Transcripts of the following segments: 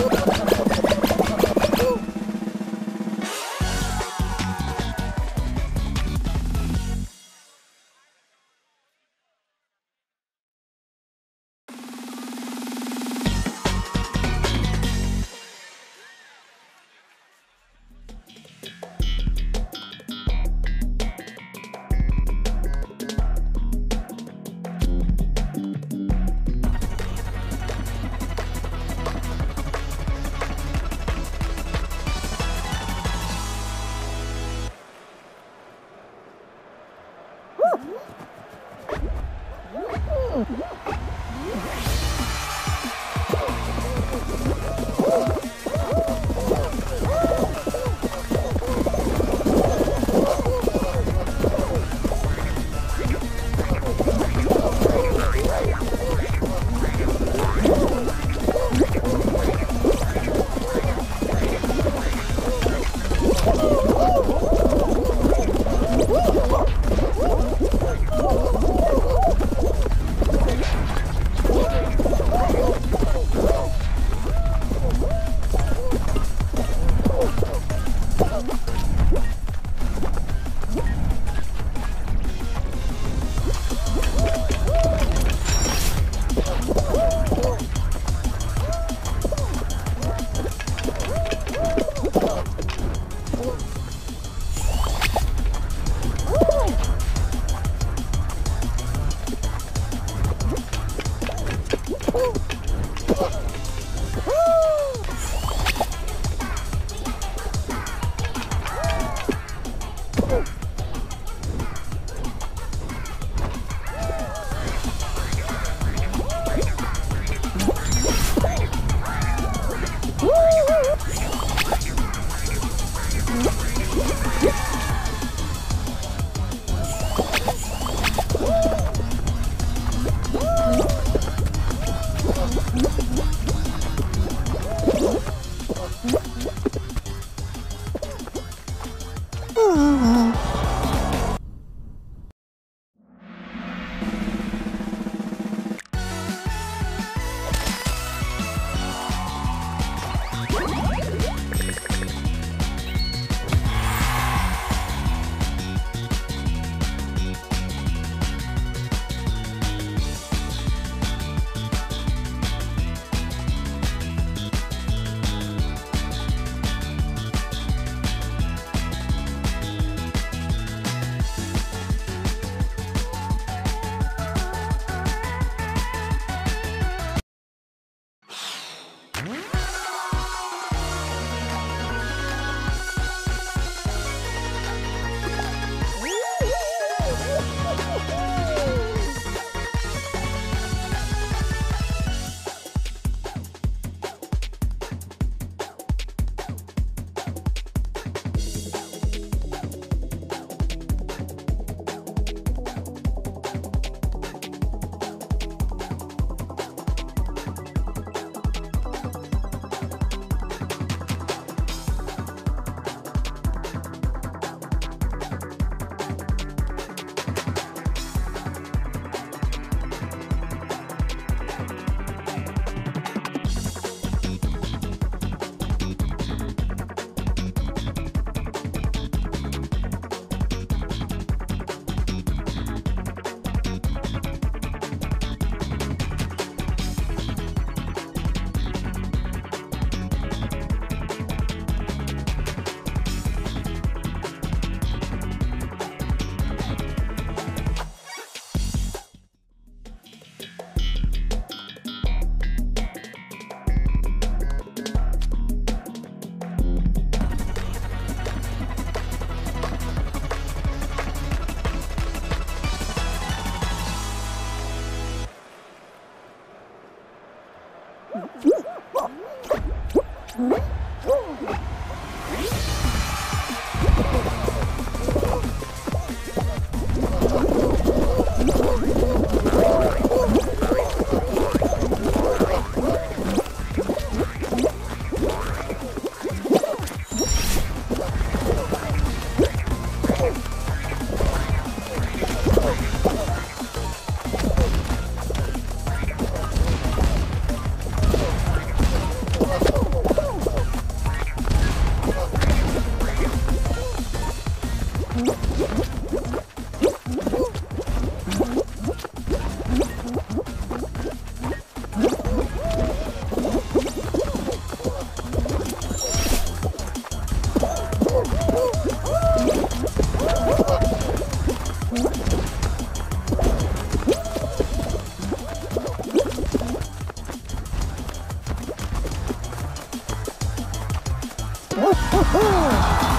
Oh, Ху-ху-ху!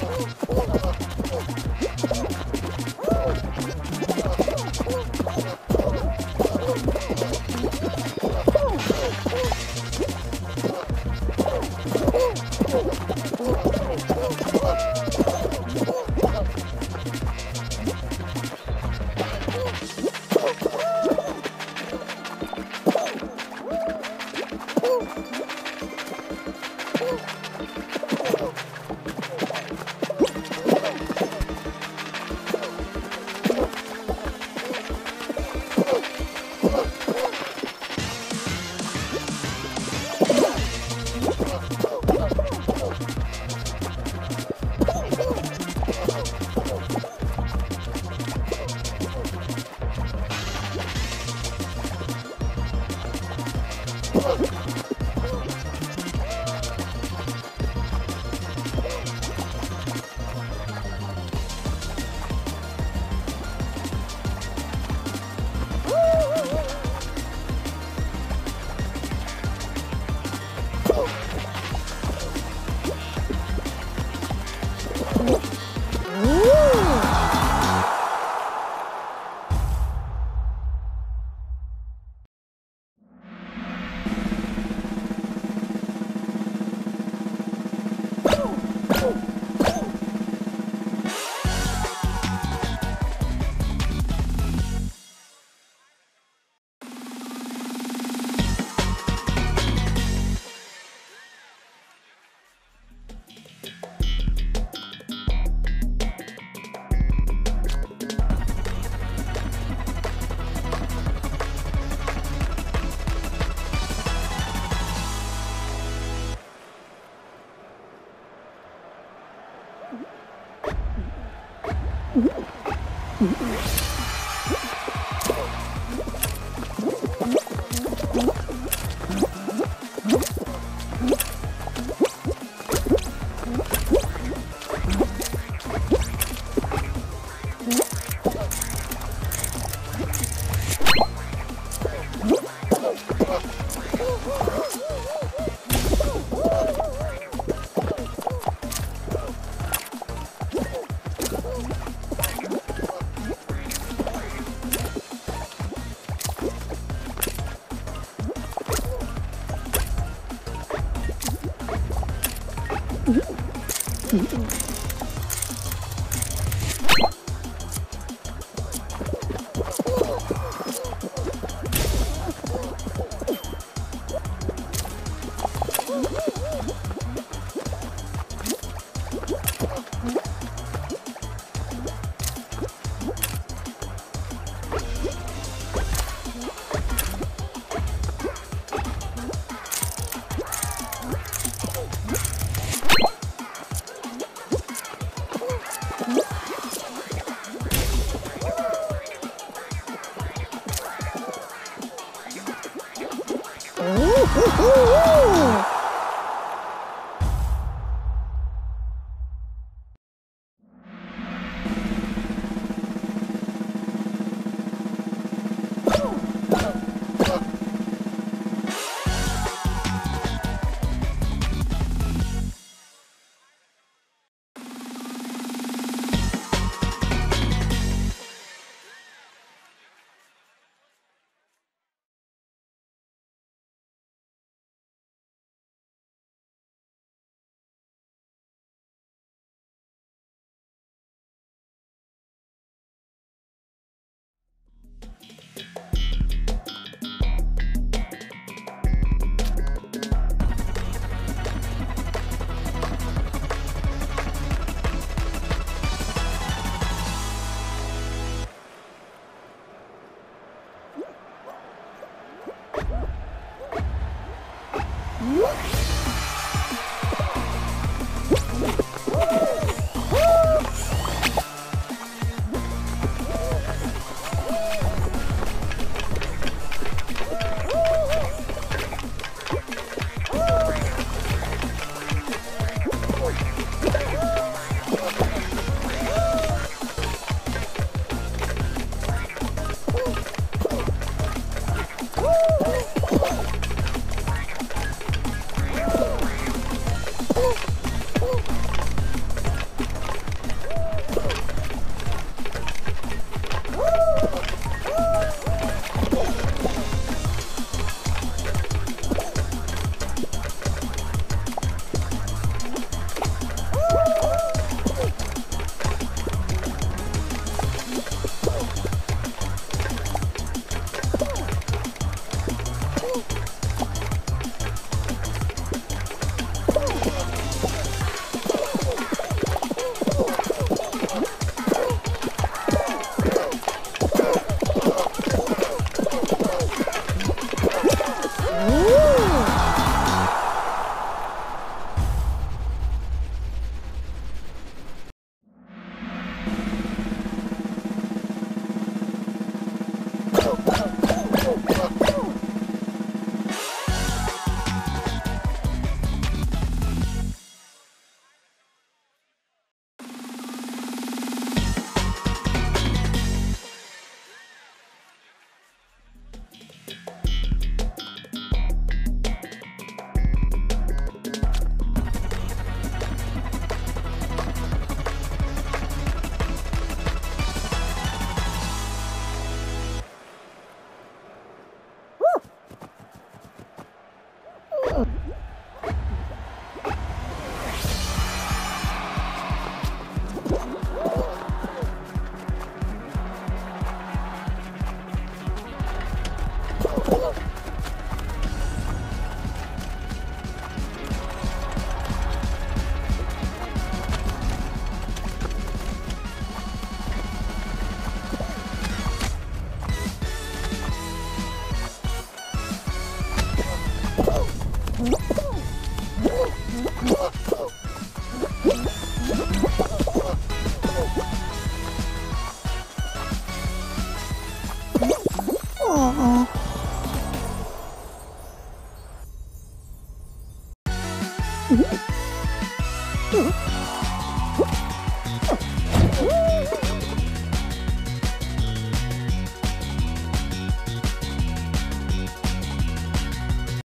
Oh!